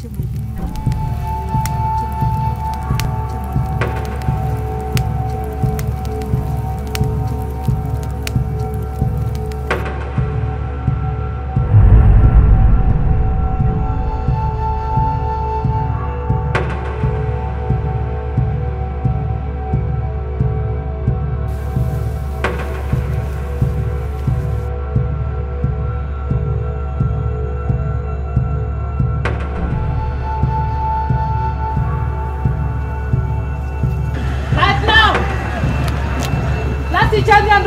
Давайте. Let's each other and